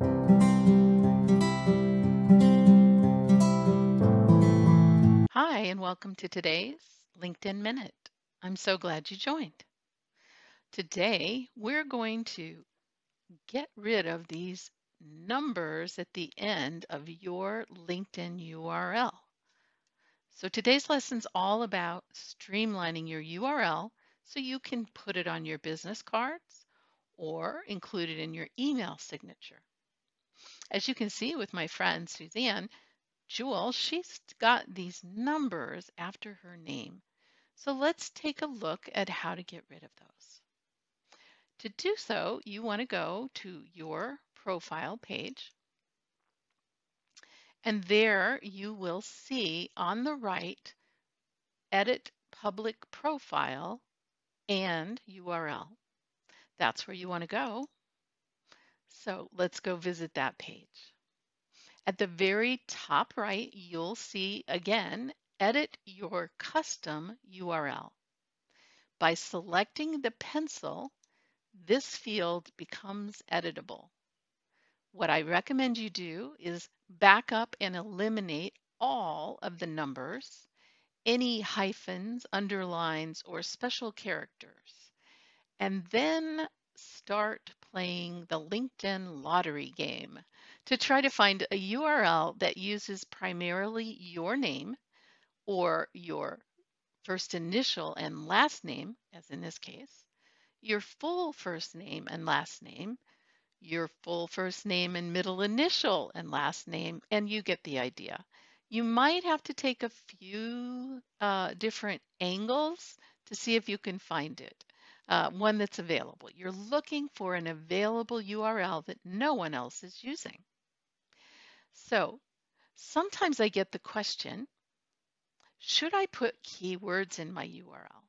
Hi, and welcome to today's LinkedIn Minute. I'm so glad you joined. Today, we're going to get rid of these numbers at the end of your LinkedIn URL. So today's lesson's all about streamlining your URL so you can put it on your business cards or include it in your email signature. As you can see with my friend Suzanne, Jewel, she's got these numbers after her name. So let's take a look at how to get rid of those. To do so, you want to go to your profile page. And there you will see on the right, edit public profile and URL. That's where you want to go. So let's go visit that page. At the very top right, you'll see again, edit your custom URL. By selecting the pencil, this field becomes editable. What I recommend you do is back up and eliminate all of the numbers, any hyphens, underlines, or special characters, and then start playing the LinkedIn lottery game to try to find a URL that uses primarily your name or your first initial and last name, as in this case, your full first name and last name, your full first name and middle initial and last name, and you get the idea. You might have to take a few uh, different angles to see if you can find it, uh, one that's available. You're looking for an available URL that no one else is using. So sometimes I get the question, should I put keywords in my URL?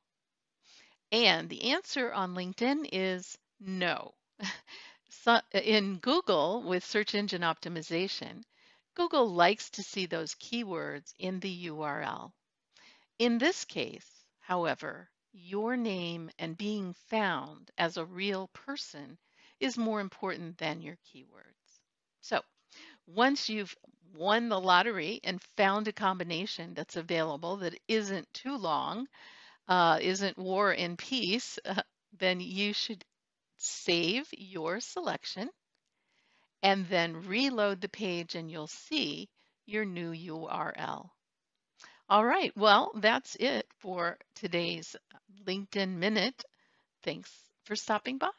And the answer on LinkedIn is no. so in Google with search engine optimization, Google likes to see those keywords in the URL. In this case, however, your name and being found as a real person is more important than your keywords. So once you've won the lottery and found a combination that's available that isn't too long, uh, isn't war and peace, uh, then you should save your selection and then reload the page and you'll see your new URL. All right, well, that's it for today's LinkedIn Minute. Thanks for stopping by.